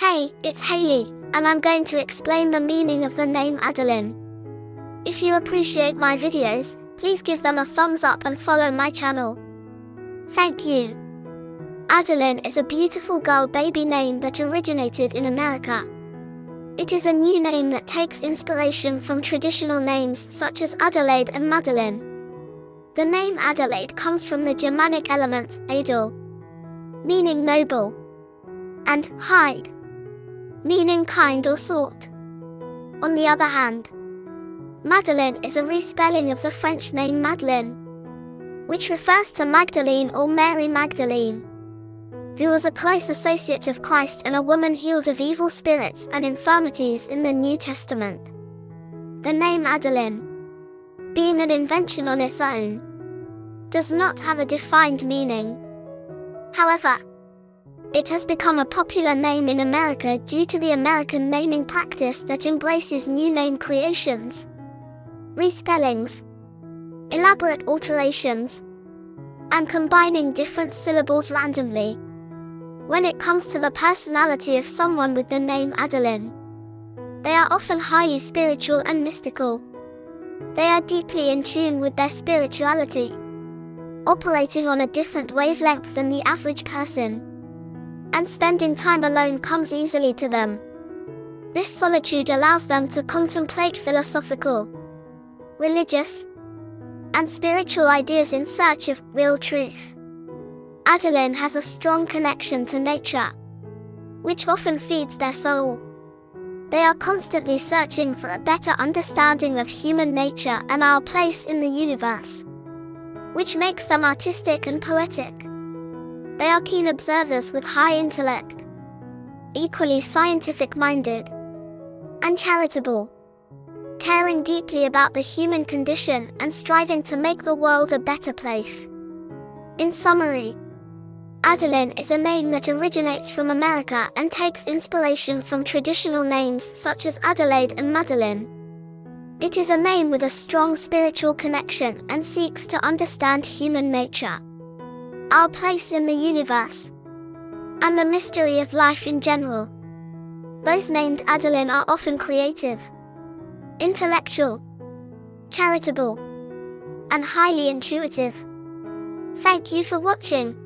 Hey, it's Haley, and I'm going to explain the meaning of the name Adelyn. If you appreciate my videos, please give them a thumbs up and follow my channel. Thank you. Adelyn is a beautiful girl baby name that originated in America. It is a new name that takes inspiration from traditional names such as Adelaide and Madeline. The name Adelaide comes from the Germanic element Adel, meaning noble, and heid, meaning kind or sort. On the other hand, Madeline is a respelling of the French name Madeleine, which refers to Magdalene or Mary Magdalene, who was a close associate of Christ and a woman healed of evil spirits and infirmities in the New Testament. The name Adelyn, being an invention on its own, does not have a defined meaning. However, it has become a popular name in America due to the American naming practice that embraces new name creations, respellings, elaborate alterations, and combining different syllables randomly. When it comes to the personality of someone with the name Adelyn, they are often highly spiritual and mystical. They are deeply in tune with their spirituality, operating on a different wavelength than the average person and spending time alone comes easily to them. This solitude allows them to contemplate philosophical, religious, and spiritual ideas in search of real truth. Adelyn has a strong connection to nature, which often feeds their soul. They are constantly searching for a better understanding of human nature and our place in the universe, which makes them artistic and poetic. They are keen observers with high intellect, equally scientific minded, and charitable, caring deeply about the human condition and striving to make the world a better place. In summary, Adelyn is a name that originates from America and takes inspiration from traditional names such as Adelaide and Madeline. It is a name with a strong spiritual connection and seeks to understand human nature our place in the universe, and the mystery of life in general. Those named Adelyn are often creative, intellectual, charitable, and highly intuitive. Thank you for watching.